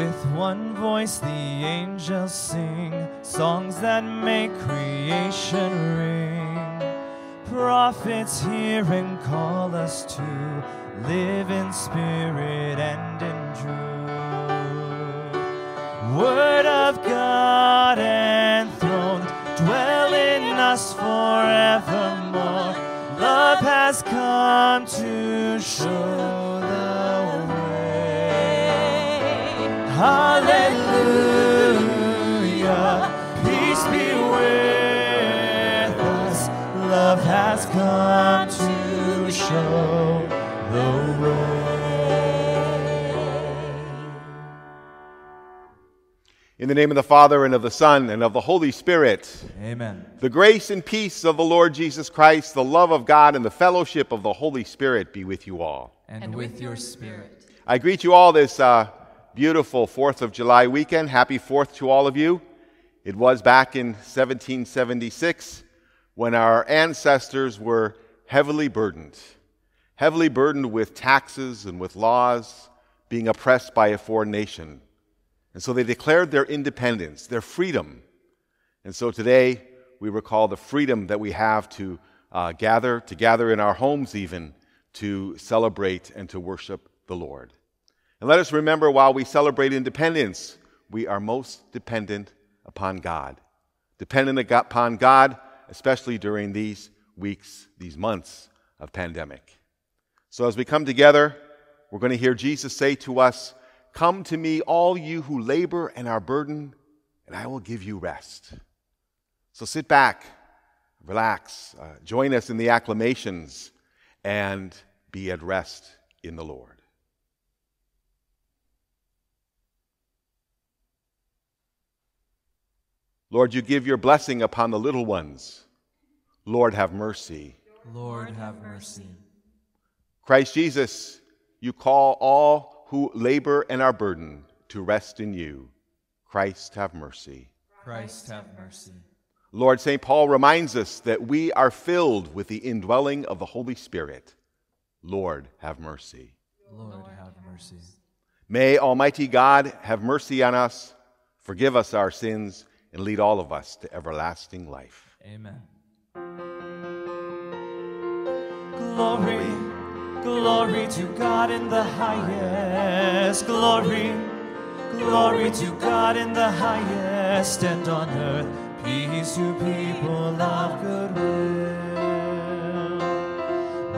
With one voice the angels sing songs that make creation ring. Prophets hear and call us to live in spirit and in truth. Word of God enthroned, dwell in us forevermore. Love has come to show Hallelujah, peace be with us. Love has come to show the way. In the name of the Father, and of the Son, and of the Holy Spirit, Amen. the grace and peace of the Lord Jesus Christ, the love of God, and the fellowship of the Holy Spirit be with you all. And, with your spirit. I greet you all this uh, beautiful 4th of July weekend. Happy 4th to all of you. It was back in 1776 when our ancestors were heavily burdened, heavily burdened with taxes and with laws, being oppressed by a foreign nation. And so they declared their independence, their freedom. And so today we recall the freedom that we have to uh, gather, to gather in our homes even, to celebrate and to worship the Lord. And let us remember while we celebrate independence, we are most dependent upon God. Dependent upon God, especially during these weeks, these months of pandemic. So as we come together, we're going to hear Jesus say to us, Come to me, all you who labor and are burdened, and I will give you rest. So sit back, relax, uh, join us in the acclamations, and be at rest in the Lord. Lord, you give your blessing upon the little ones. Lord, have mercy. Lord, have mercy. Christ Jesus, you call all who labor and are burdened to rest in you. Christ, have mercy. Christ, have mercy. Lord, St. Paul reminds us that we are filled with the indwelling of the Holy Spirit. Lord, have mercy. Lord, have mercy. May Almighty God have mercy on us, forgive us our sins, and lead all of us to everlasting life. Amen. Glory, glory to God in the highest. Glory, glory to God in the highest. And on earth, peace to people of good will.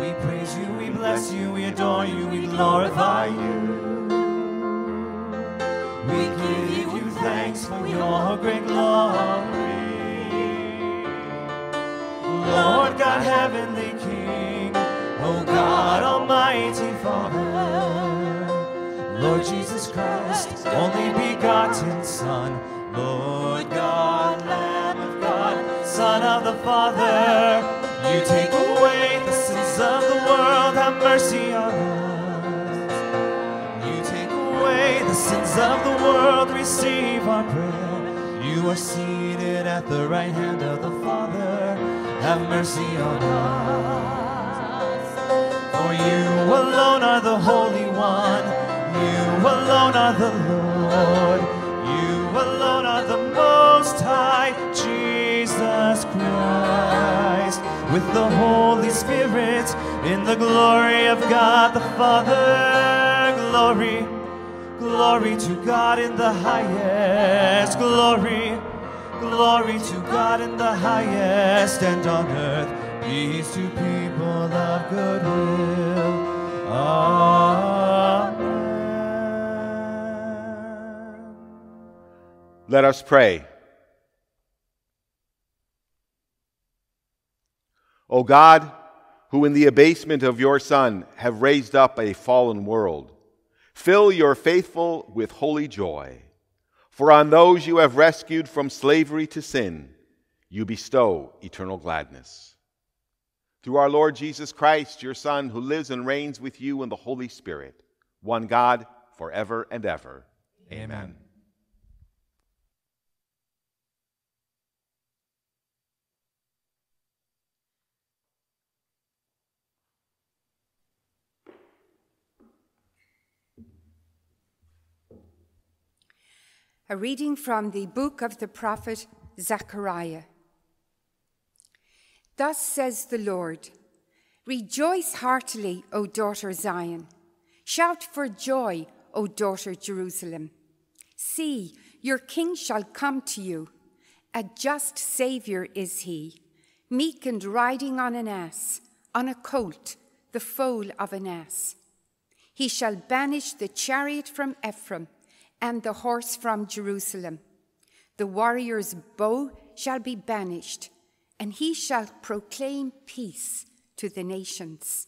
We praise you, we bless you, we adore you, we glorify you. Lord God, heavenly King, O God, Almighty Father, Lord Jesus Christ, only begotten Son, Lord God, Lamb of God, Son of the Father, you take away the sins of the world, have mercy on us. You take away the sins of the world, receive our prayer. You are seated at the right hand of the Father, have mercy on us. For you alone are the Holy One, you alone are the Lord, you alone are the Most High, Jesus Christ, with the Holy Spirit, in the glory of God the Father, glory. Glory to God in the highest. Glory, glory to God in the highest. And on earth, peace to people of good will. Amen. Let us pray. O God, who in the abasement of your Son have raised up a fallen world, fill your faithful with holy joy. For on those you have rescued from slavery to sin, you bestow eternal gladness. Through our Lord Jesus Christ, your Son, who lives and reigns with you in the Holy Spirit, one God, forever and ever. Amen. A reading from the book of the prophet Zechariah. Thus says the Lord Rejoice heartily, O daughter Zion. Shout for joy, O daughter Jerusalem. See, your king shall come to you. A just Saviour is he, meek and riding on an ass, on a colt, the foal of an ass. He shall banish the chariot from Ephraim and the horse from Jerusalem. The warrior's bow shall be banished, and he shall proclaim peace to the nations.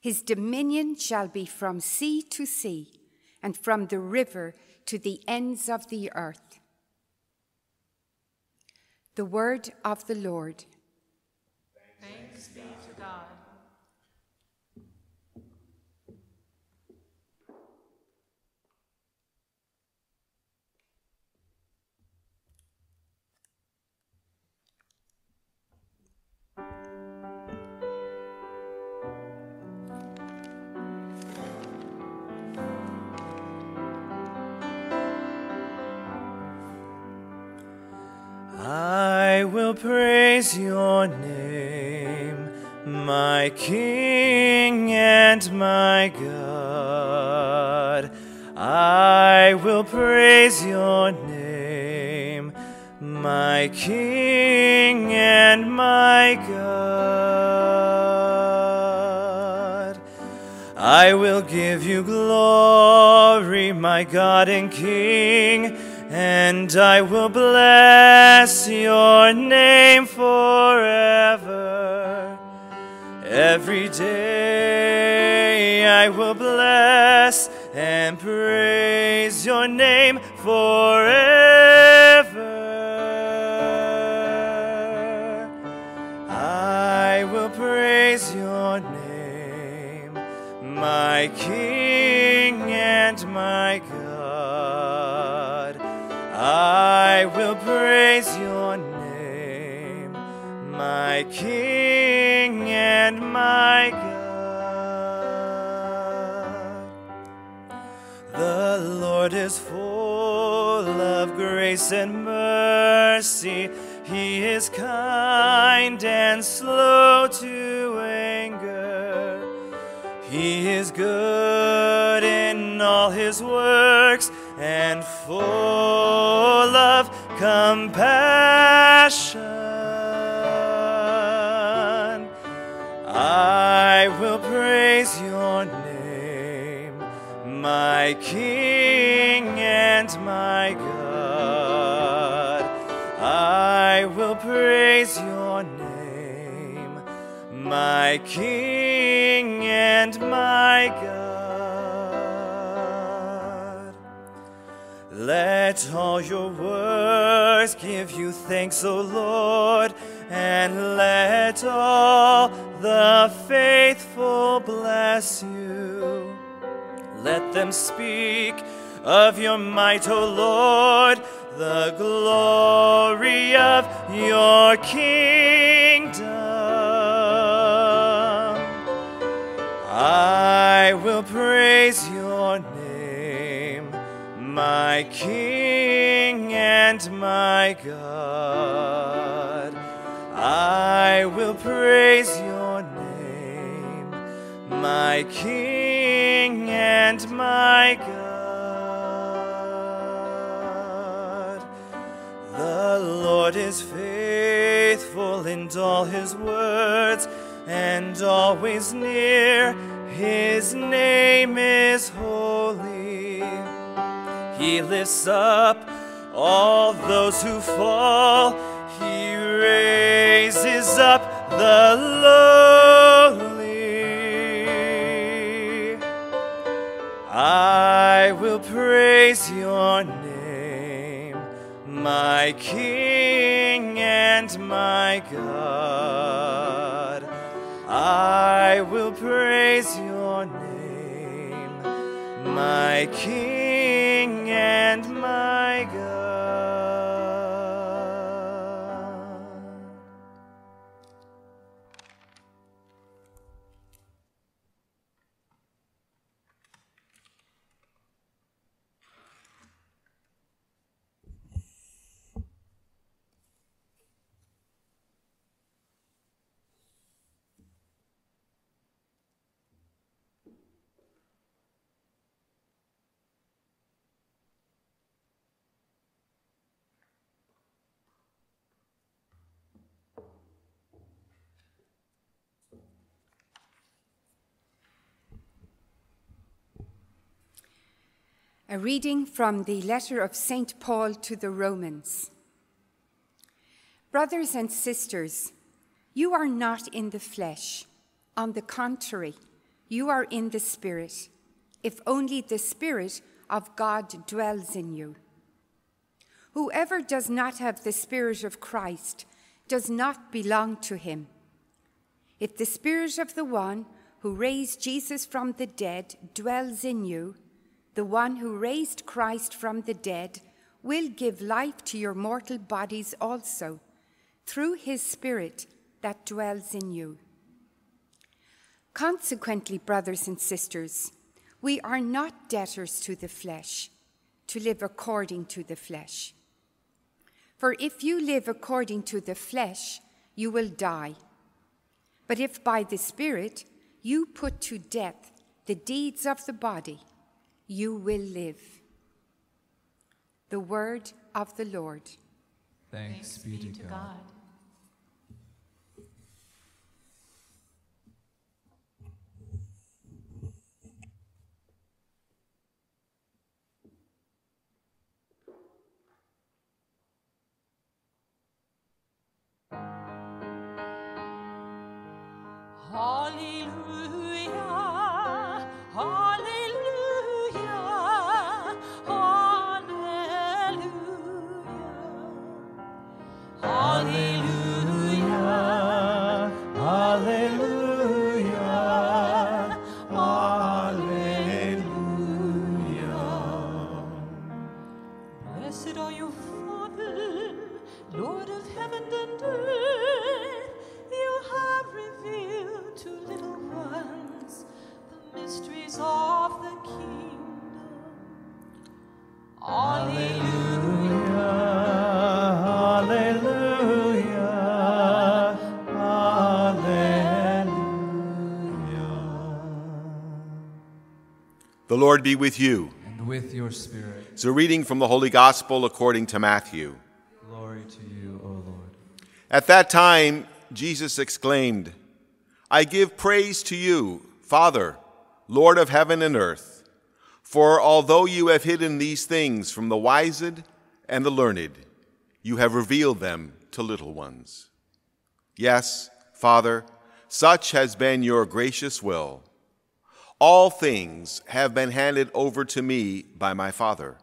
His dominion shall be from sea to sea, and from the river to the ends of the earth. The word of the Lord. Will praise your name, my King and my God. I will praise your name, my King and my God. I will give you glory, my God and King, and I will bless your name forever. Every day I will bless and praise your name forever. Grace and mercy. He is kind and slow to anger. He is good in all his works and full of compassion. I will praise your name, my King and my God. Praise your name, my King and my God. Let all your works give you thanks, O Lord, and let all the faithful bless you. Let them speak of your might, O Lord, the glory of your kingdom. I will praise your name, my King and my God. I will praise your name, my King and my God. The Lord is faithful in all his words and always near. His name is holy. He lifts up all those who fall. He raises up the lowly. I will praise your name, my King and my God. I will praise your name, my King A reading from the letter of St. Paul to the Romans. Brothers and sisters, you are not in the flesh. On the contrary, you are in the Spirit, if only the Spirit of God dwells in you. Whoever does not have the Spirit of Christ does not belong to him. If the Spirit of the one who raised Jesus from the dead dwells in you, the one who raised Christ from the dead will give life to your mortal bodies also, through his Spirit that dwells in you. Consequently, brothers and sisters, we are not debtors to the flesh, to live according to the flesh. For if you live according to the flesh, you will die. But if by the Spirit you put to death the deeds of the body, you will live. The word of the Lord. Thanks, be to God. Hallelujah, The Lord be with you. And with your spirit, It's a reading from the Holy Gospel according to Matthew. glory to you, O Lord. At that time, Jesus exclaimed, I give praise to you, Father, Lord of heaven and earth, for although you have hidden these things from the wised and the learned, you have revealed them to little ones. Yes, Father, such has been your gracious will. All things have been handed over to me by my Father.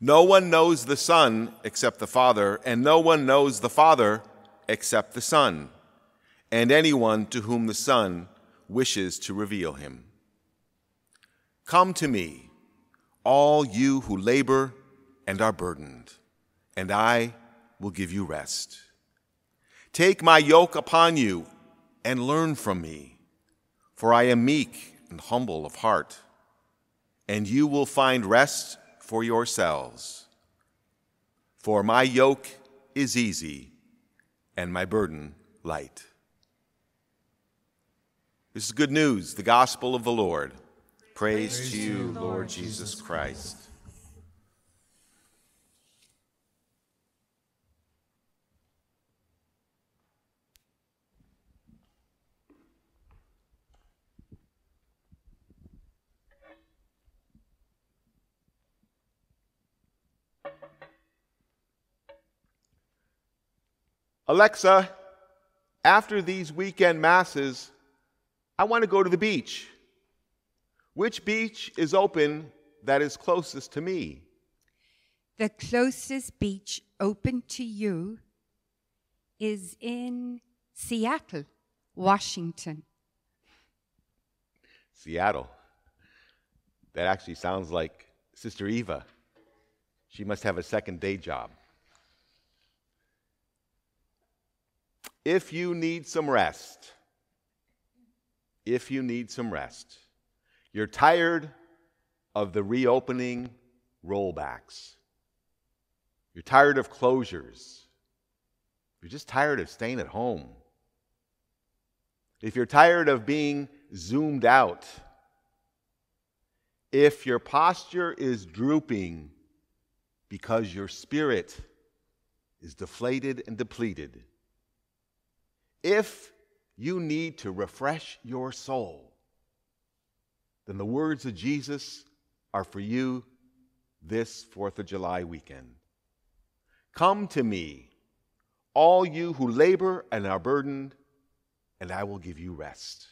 No one knows the Son except the Father, and no one knows the Father except the Son, and anyone to whom the Son wishes to reveal him. Come to me, all you who labor and are burdened, and I will give you rest. Take my yoke upon you and learn from me, for I am meek and humble of heart, and you will find rest for yourselves. For my yoke is easy and my burden light. This is good news, the gospel of the Lord. Praise, to you, Lord Jesus Christ. Alexa, after these weekend masses, I want to go to the beach. Which beach is open that is closest to me? The closest beach open to you is in Seattle, Washington. Seattle. That actually sounds like Sister Eva. She must have a second day job. If you need some rest, if you need some rest, you're tired of the reopening rollbacks, you're tired of closures, you're just tired of staying at home, if you're tired of being zoomed out, if your posture is drooping because your spirit is deflated and depleted, if you need to refresh your soul, then the words of Jesus are for you this 4th of July weekend. Come to me, all you who labor and are burdened, and I will give you rest.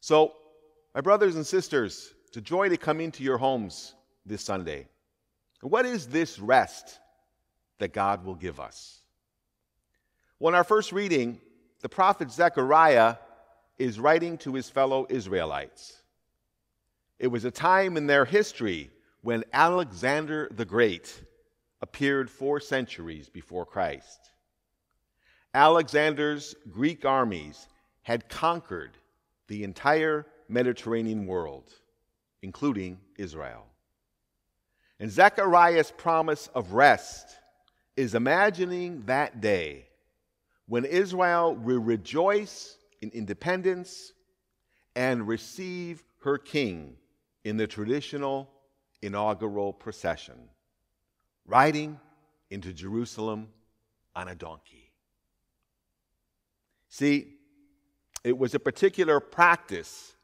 So, my brothers and sisters, it's a joy to come into your homes this Sunday. What is this rest that God will give us? Well, in our first reading, the prophet Zechariah is writing to his fellow Israelites. It was a time in their history when Alexander the Great appeared four centuries before Christ. Alexander's Greek armies had conquered the entire Mediterranean world, including Israel. And Zechariah's promise of rest is imagining that day when Israel will rejoice in independence and receive her king in the traditional inaugural procession, riding into Jerusalem on a donkey. See, it was a particular practice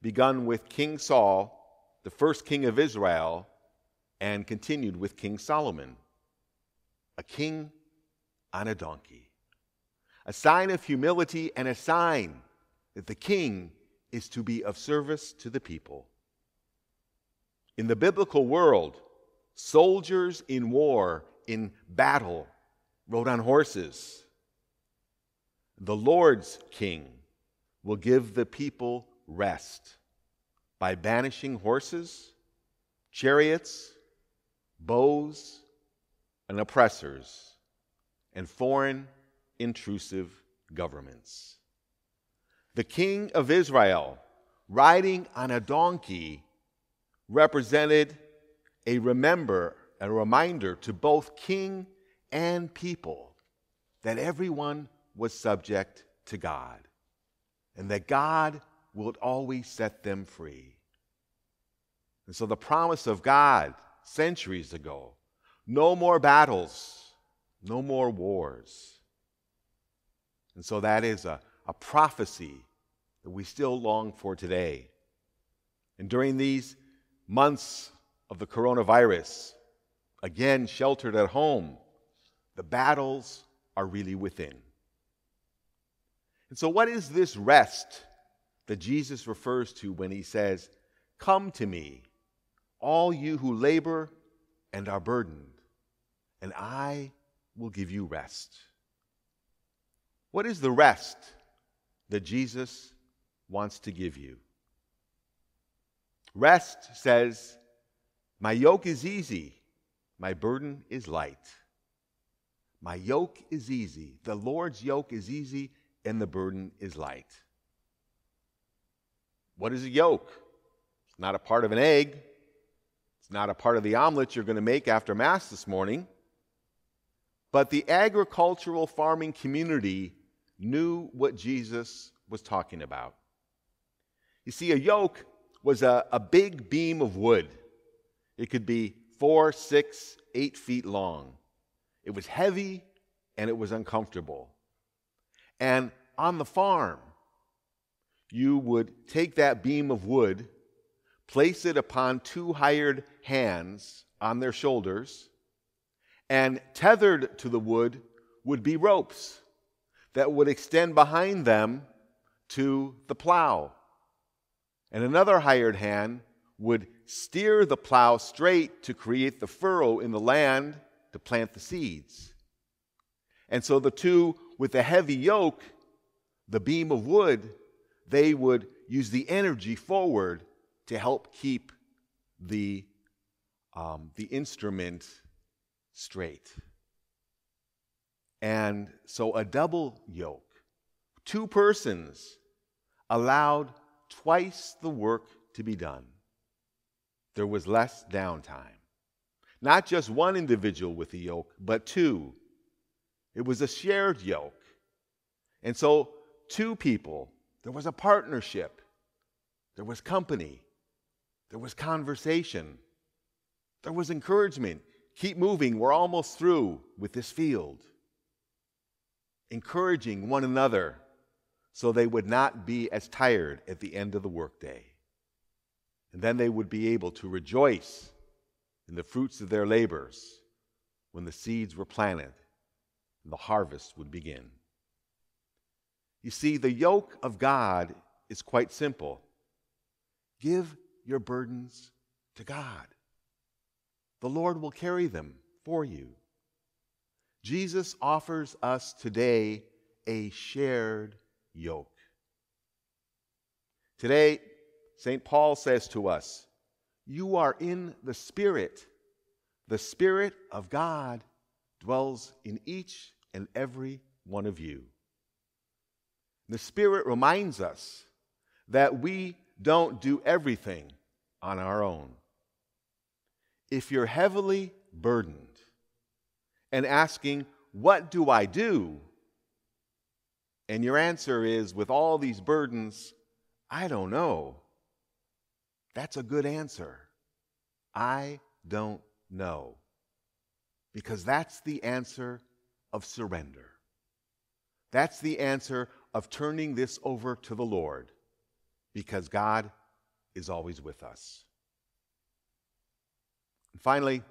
begun with King Saul, the first king of Israel, and continued with King Solomon, a king on a donkey. A sign of humility and a sign that the king is to be of service to the people. In the biblical world, soldiers in war, in battle, rode on horses. The Lord's king will give the people rest by banishing horses, chariots, bows, and oppressors, and foreign intrusive governments. The king of Israel, riding on a donkey, represented a remember a reminder to both king and people that everyone was subject to God and that God would always set them free. And so the promise of God centuries ago no more battles, no more wars. And so that is a, a prophecy that we still long for today. And during these months of the coronavirus, again sheltered at home, the battles are really within. And so, what is this rest that Jesus refers to when he says, Come to me, all you who labor and are burdened, and I will give you rest? What is the rest that Jesus wants to give you? Rest says, My yoke is easy, my burden is light. My yoke is easy. The Lord's yoke is easy, and the burden is light. What is a yoke? It's not a part of an egg. It's not a part of the omelet you're going to make after Mass this morning. But the agricultural farming community knew what Jesus was talking about. You see, a yoke was a, a big beam of wood. It could be four, six, eight feet long. It was heavy and it was uncomfortable. And on the farm, you would take that beam of wood, place it upon two hired hands on their shoulders, and tethered to the wood would be ropes that would extend behind them to the plow and another hired hand would steer the plow straight to create the furrow in the land to plant the seeds. And so the two with the heavy yoke, the beam of wood, they would use the energy forward to help keep the, um, the instrument straight. And so a double yoke, two persons allowed twice the work to be done. There was less downtime. Not just one individual with a yoke, but two. It was a shared yoke. And so, two people, there was a partnership, there was company, there was conversation, there was encouragement. Keep moving, we're almost through with this field. Encouraging one another so they would not be as tired at the end of the workday. And then they would be able to rejoice in the fruits of their labors when the seeds were planted and the harvest would begin. You see, the yoke of God is quite simple give your burdens to God. The Lord will carry them for you. Jesus offers us today a shared yoke. Today, St. Paul says to us, You are in the Spirit. The Spirit of God dwells in each and every one of you. The Spirit reminds us that we don't do everything on our own. If you're heavily burdened and asking, What do I do? And your answer is, With all these burdens, I don't know. That's a good answer. I don't know. Because that's the answer of surrender. That's the answer of turning this over to the Lord. Because God is always with us. And finally,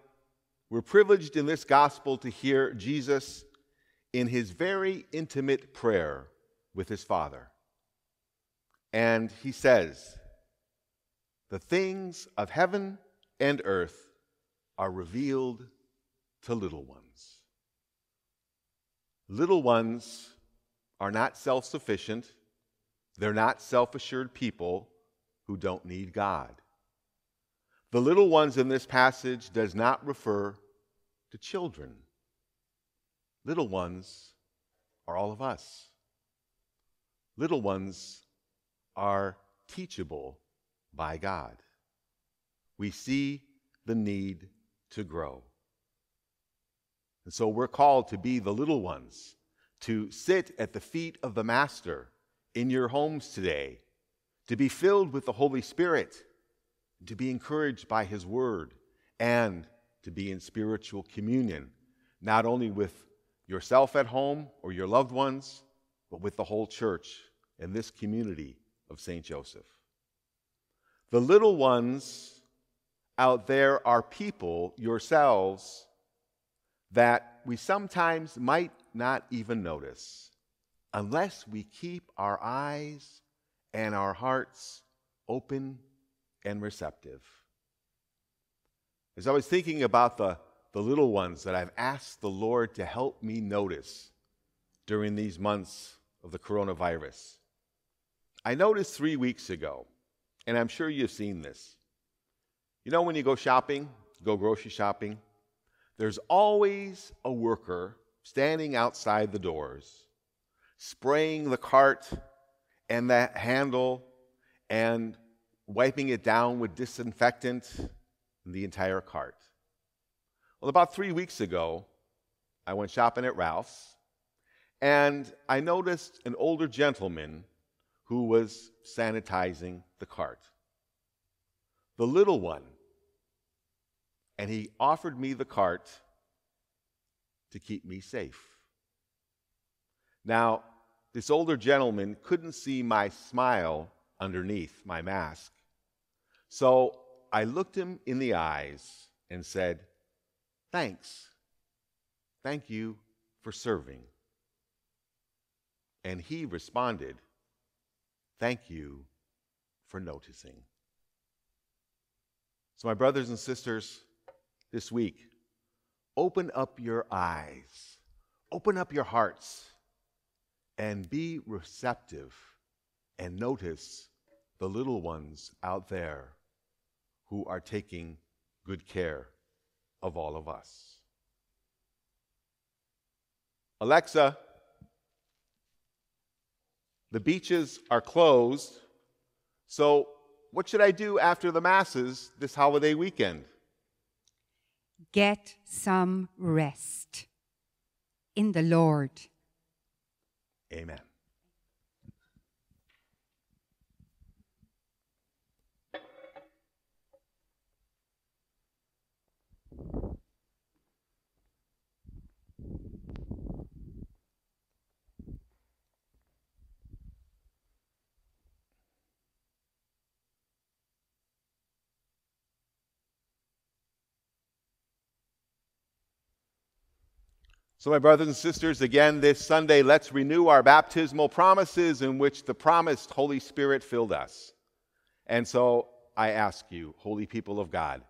we're privileged in this gospel to hear Jesus in his very intimate prayer with his Father. And he says, The things of heaven and earth are revealed to little ones. Little ones are not self sufficient, they're not self assured people who don't need God. The little ones in this passage does not refer to children. Little ones are all of us. Little ones are teachable by God. We see the need to grow. And so we're called to be the little ones, to sit at the feet of the Master in your homes today, to be filled with the Holy Spirit, to be encouraged by His Word, and to be in spiritual communion, not only with yourself at home or your loved ones, but with the whole church and this community of St. Joseph. The little ones out there are people, yourselves, that we sometimes might not even notice unless we keep our eyes and our hearts open and receptive. As I was thinking about the, the little ones that I've asked the Lord to help me notice during these months of the coronavirus, I noticed three weeks ago, and I'm sure you've seen this. You know, when you go shopping, go grocery shopping, there's always a worker standing outside the doors, spraying the cart and the handle and wiping it down with disinfectant in the entire cart. Well, about three weeks ago, I went shopping at Ralph's and I noticed an older gentleman who was sanitizing the cart. The little one and he offered me the cart to keep me safe. Now, this older gentleman couldn't see my smile underneath my mask. So I looked him in the eyes and said, Thanks. Thank you for serving. And he responded, Thank you for noticing. So, my brothers and sisters, this week, open up your eyes, open up your hearts, and be receptive and notice the little ones out there who are taking good care of all of us. Alexa, the beaches are closed, so what should I do after the masses this holiday weekend? Get some rest in the Lord. Amen. So, my brothers and sisters, again this Sunday, let's renew our baptismal promises in which the promised Holy Spirit filled us. And so I ask you, holy people of God,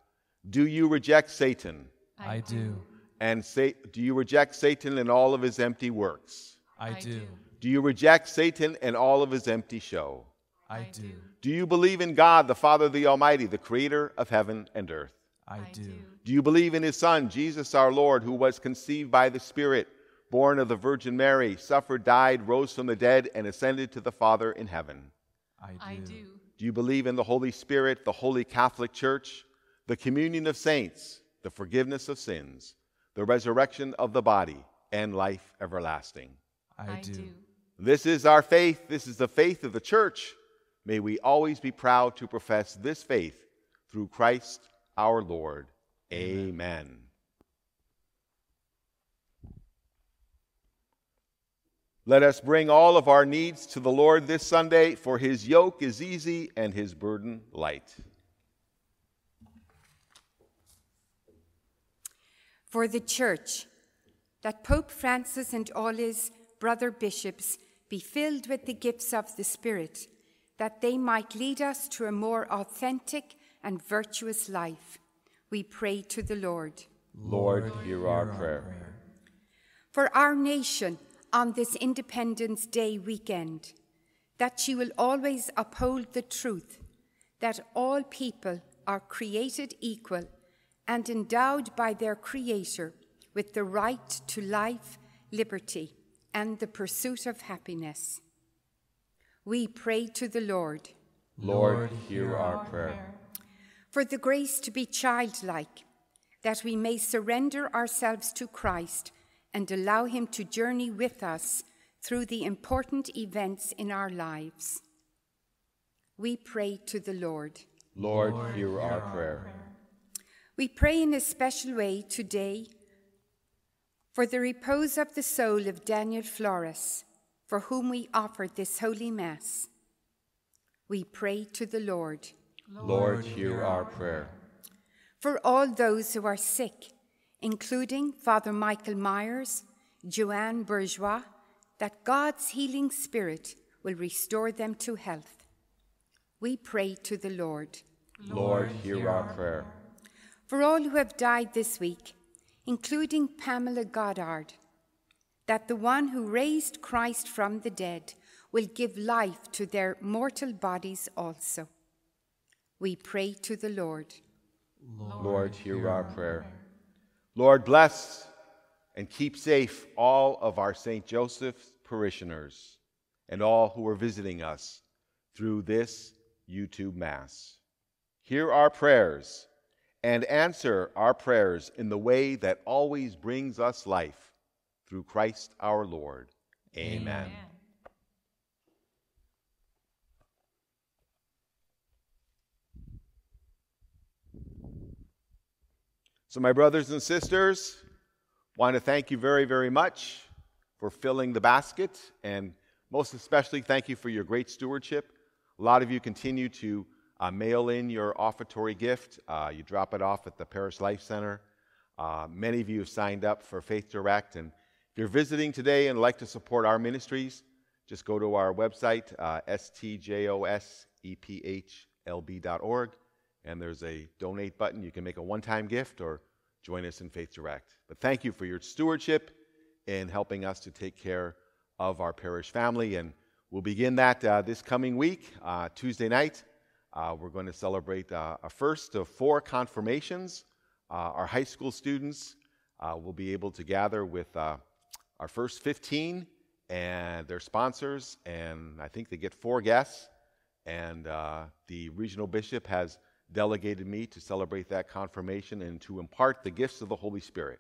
do you reject Satan? I do. And say, do you reject Satan and all of his empty works? I do. Do you reject Satan and all of his empty show? I do. Do you believe in God, the Father, the Almighty, the creator of heaven and earth? I do. Do you believe in his Son, Jesus our Lord, who was conceived by the Spirit, born of the Virgin Mary, suffered, died, rose from the dead, and ascended to the Father in heaven? I do. I do. Do you believe in the Holy Spirit, the Holy Catholic Church, the communion of saints, the forgiveness of sins, the resurrection of the body, and life everlasting? I do. This is our faith. This is the faith of the church. May we always be proud to profess this faith through Christ our Lord. Amen. Let us bring all of our needs to the Lord this Sunday, for his yoke is easy and his burden light. For the Church, that Pope Francis and all his brother bishops be filled with the gifts of the Spirit, that they might lead us to a more authentic and virtuous life. We pray to the Lord. Lord, hear our prayer. For our nation on this Independence Day weekend, that she will always uphold the truth that all people are created equal and endowed by their Creator with the right to life, liberty, and the pursuit of happiness. We pray to the Lord Lord, hear our prayer. For the grace to be childlike, that we may surrender ourselves to Christ and allow Him to journey with us through the important events in our lives. We pray to the Lord. Lord, hear our prayer. We pray in a special way today for the repose of the soul of Daniel Flores, for whom we offer this holy Mass. We pray to the Lord. Lord, hear our prayer. For all those who are sick, including Father Michael Myers, Joanne Bourgeois, that God's healing spirit will restore them to health. We pray to the Lord. Lord, hear our prayer. For all who have died this week, including Pamela Goddard, that the one who raised Christ from the dead will give life to their mortal bodies also. We pray to the Lord. Lord, hear our prayer. Lord, bless and keep safe all of our St. Joseph's parishioners and all who are visiting us through this YouTube Mass. Hear our prayers and answer our prayers in the way that always brings us life through Christ our Lord. Amen. So, my brothers and sisters, want to thank you very, very much for filling the basket, and most especially, thank you for your great stewardship. A lot of you continue to uh, mail in your offertory gift. Uh, you drop it off at the Parish Life Center. Uh, many of you have signed up for Faith Direct, and if you're visiting today and like to support our ministries, just go to our website, uh, stjosephlb.org, and there's a donate button. You can make a one time gift or join us in Faith Direct. But thank you for your stewardship in helping us to take care of our parish family. And we'll begin that uh, this coming week, uh, Tuesday night. Uh, we're going to celebrate uh, a first of four confirmations. Uh, our high school students uh, will be able to gather with our first 15 and their sponsors, and I think they get four guests. And the regional bishop has delegated me to celebrate that confirmation and to impart the gifts of the Holy Spirit.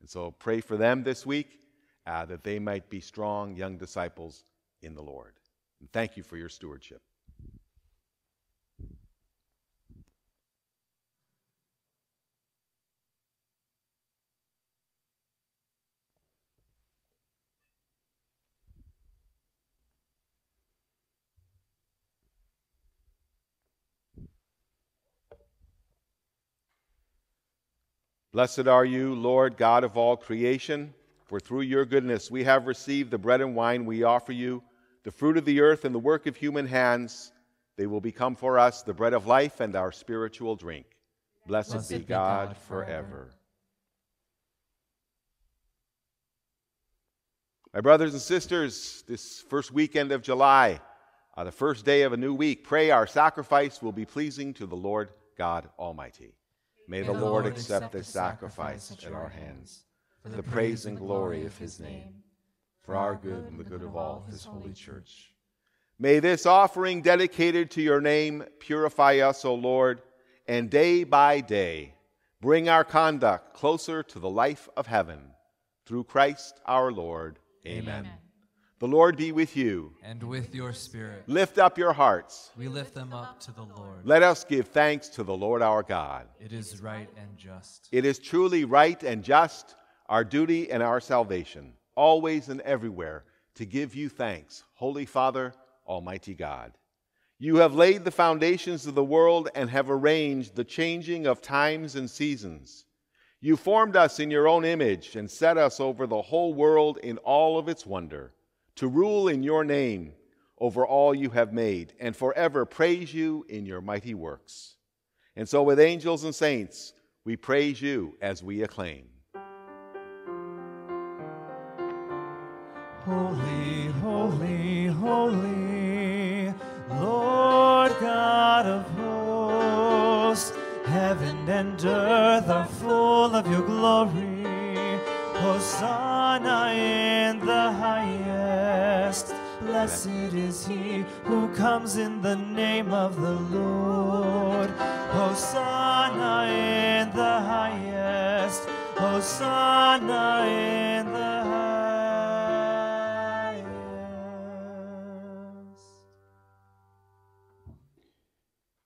And so pray for them this week uh, that they might be strong young disciples in the Lord. And thank you for your stewardship. Blessed are you, Lord God of all creation. For through your goodness we have received the bread and wine we offer you, the fruit of the earth and the work of human hands. They will become for us the bread of life and our spiritual drink. Blessed, Blessed be God, God forever. forever. My brothers and sisters, this first weekend of July, uh, the first day of a new week, pray our sacrifice will be pleasing to the Lord God Almighty. May, the, Lord accept this sacrifice at our hands for the praise and glory of his name, for our good and the good of all his holy church. May this offering dedicated to your name purify us, O Lord, and day by day bring our conduct closer to the life of heaven. Through Christ our Lord. Amen. The Lord be with you. And with your spirit, Lift up your hearts. we lift them up to the Lord. Let us give thanks to the Lord our God. It is right and just. It is truly right and just, our duty and our salvation, always and everywhere, to give you thanks, Holy Father, Almighty God. You have laid the foundations of the world and have arranged the changing of times and seasons. You formed us in your own image and set us over the whole world in all of its wonder, to rule in your name over all you have made, and forever praise you in your mighty works. And so, with angels and saints, we praise you as we acclaim. Holy, holy, holy, Lord God of hosts, heaven and earth are full of your glory. Hosanna in the highest. Blessed is he who comes in the name of the Lord. Hosanna in the highest. Hosanna in the highest.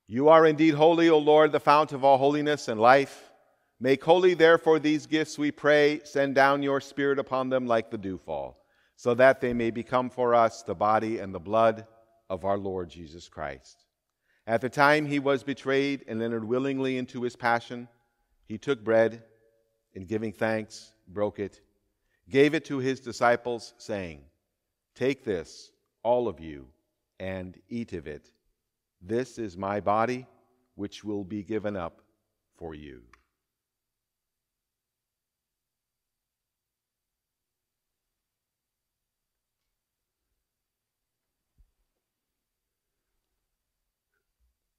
You are indeed holy, O Lord, the fount of all holiness and life. Make holy, therefore, these gifts, we pray. Send down your Spirit upon them like the dewfall, so that they may become for us the body and the blood of our Lord Jesus Christ. At the time he was betrayed and entered willingly into his passion, he took bread, and giving thanks, broke it, gave it to his disciples, saying, Take this, all of you, and eat of it. This is my body, which will be given up for you.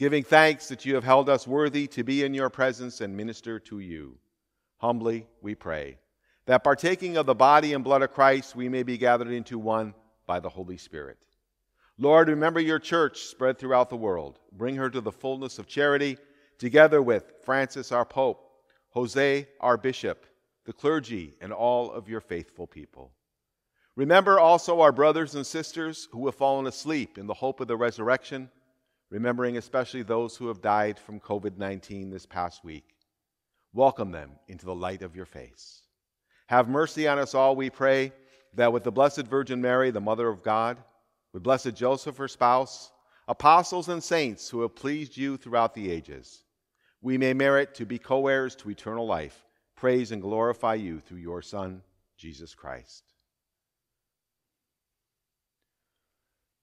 giving thanks that you have held us worthy to be in your presence and minister to you. Humbly we pray that partaking of the body and blood of Christ, we may be gathered into one by the Holy Spirit. Lord, remember your church spread throughout the world. Bring her to the fullness of charity, together with Francis, our Pope, Jose, our Bishop, the clergy, and all of your faithful people. Remember also our brothers and sisters who have fallen asleep in the hope of the resurrection, remembering especially those who have died from COVID 19 this past week. Welcome them into the light of your face. Have mercy on us all, we pray, that with the Blessed Virgin Mary, the Mother of God, with Blessed Joseph, her spouse, apostles and saints who have pleased you throughout the ages, we may merit to be co heirs to eternal life, praise and glorify you through your Son, Jesus Christ.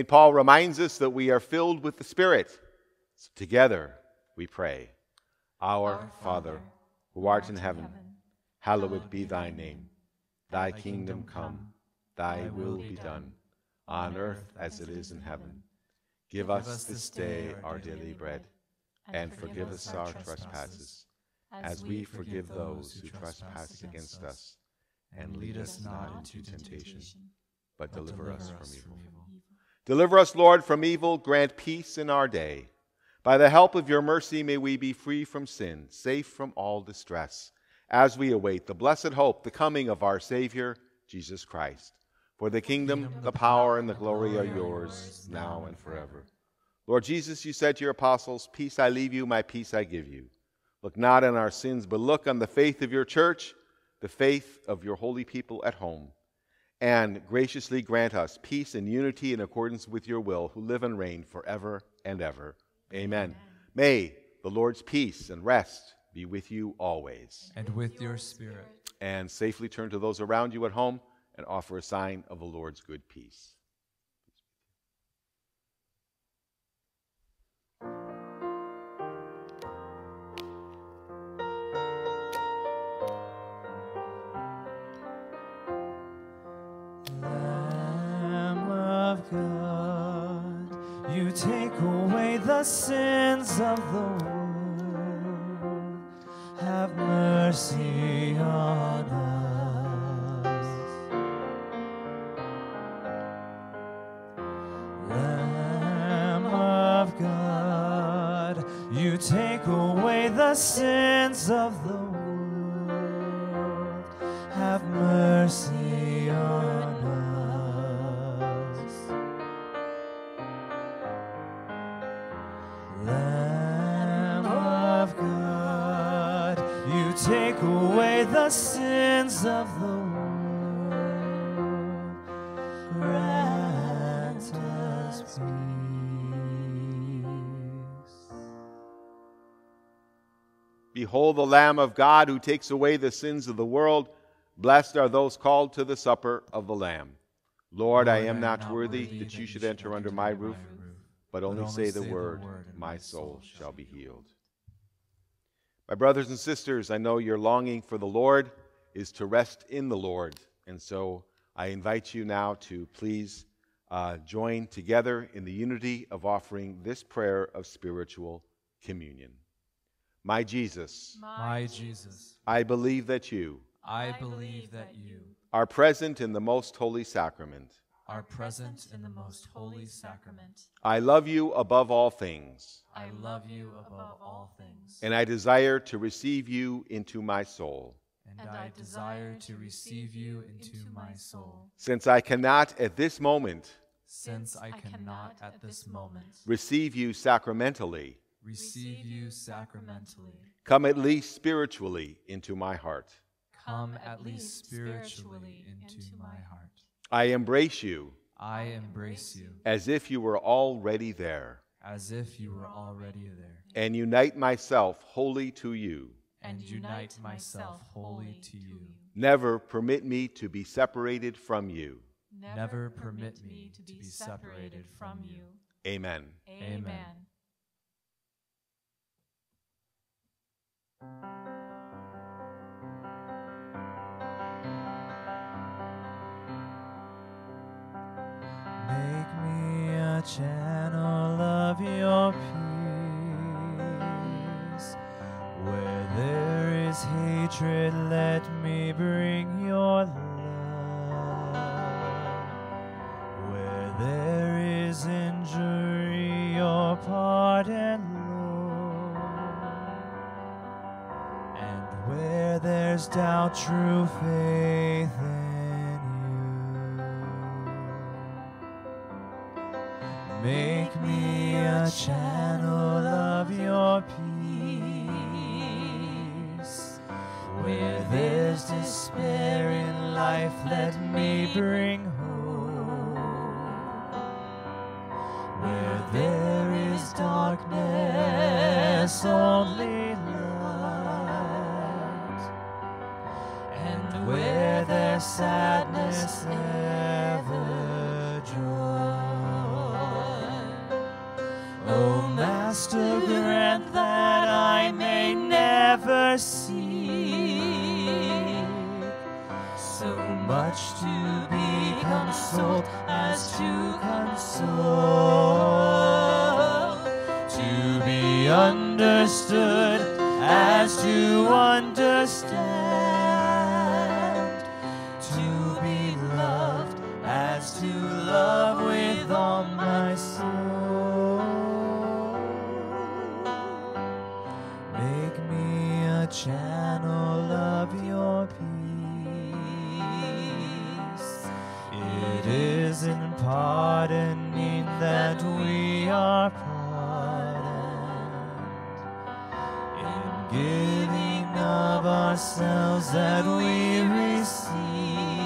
St. Paul reminds us that we are filled with the Spirit. So together we pray. Our, Father, who art in heaven, hallowed be thy name. Thy kingdom come, thy will be done, on earth as it is in heaven. Give us this day our daily bread, and forgive us our trespasses, as we forgive those who trespass against us. And lead us not into temptation, but deliver us from evil. Deliver us, Lord, from evil. Grant peace in our day. By the help of your mercy, may we be free from sin, safe from all distress, as we await the blessed hope, the coming of our Savior, Jesus Christ. For the kingdom, the power, and the glory are yours, now and forever. Lord Jesus, you said to your apostles, Peace I leave you, my peace I give you. Look not on our sins, but look on the faith of your church, the faith of your holy people at home and graciously grant us peace and unity in accordance with your will, who live and reign forever and ever. Amen. May the Lord's peace and rest be with you always. and with your spirit. And safely turn to those around you at home and offer a sign of the Lord's good peace. Take away the sins of the world. Behold the Lamb of God who takes away the sins of the world. Blessed are those called to the supper of the Lamb. Lord, I am not worthy that you should enter under my roof, but only say the word, my soul shall be healed. My brothers and sisters, I know your longing for the Lord is to rest in the Lord. And so I invite you now to please uh, join together in the unity of offering this prayer of spiritual communion. My Jesus, My Jesus, I believe that you I believe that you are present in the most holy sacrament. are present in the most holy sacrament. I love you above all things, I love you above all things, and I desire to receive you into my soul. and I desire to receive you into my soul. Since I cannot at this moment Since I cannot at this moment receive you sacramentally, receive you sacramentally, come at least spiritually into my heart. come at least spiritually into my heart. I embrace you I embrace you as if you were already there, as if you were already there, and unite myself wholly to you. and unite myself wholly to you. Never permit me to be separated from you. Never permit me to be separated from you. Amen. Amen. Make me a channel of your peace. Where there is hatred, let me bring your love. Doubt, true faith channel of your peace. It is in pardoning that we are pardoned, in giving of ourselves that we receive,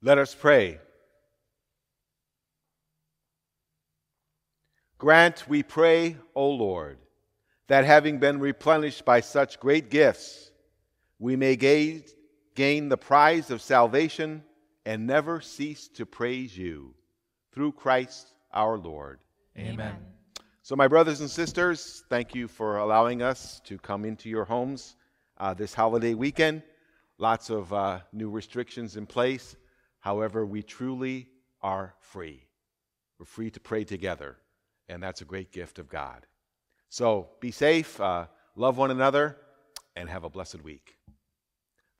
Let us pray. Grant, we pray, O Lord, that having been replenished by such great gifts, we may gaze, gain the prize of salvation and never cease to praise you. Through Christ our Lord. Amen. So, my brothers and sisters, thank you for allowing us to come into your homes uh, this holiday weekend. Lots of uh, new restrictions in place. However, we truly are free. We're free to pray together, and that's a great gift of God. So, be safe, uh, love one another, and have a blessed week.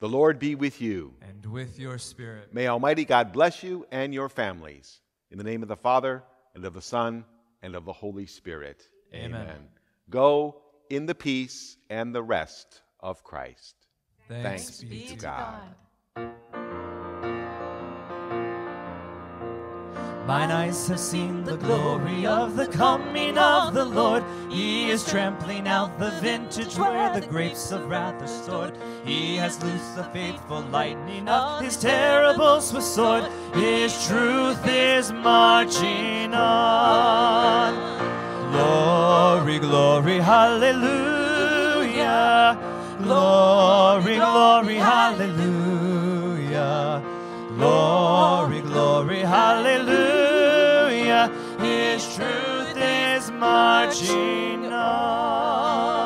The Lord be with you. And with your spirit. May Almighty God bless you and your families. In the name of the Father, and of the Son, and of the Holy Spirit. Amen. Go in the peace and the rest of Christ. Thanks, Thanks be to to God. Mine eyes have seen the glory of the coming of the Lord. He is trampling out the vintage where the grapes of wrath are stored. He has loosed the faithful lightning of his terrible swift sword. His truth is marching on. Glory, glory, hallelujah. Glory, glory, hallelujah. Glory, glory, hallelujah. Truth is marching on.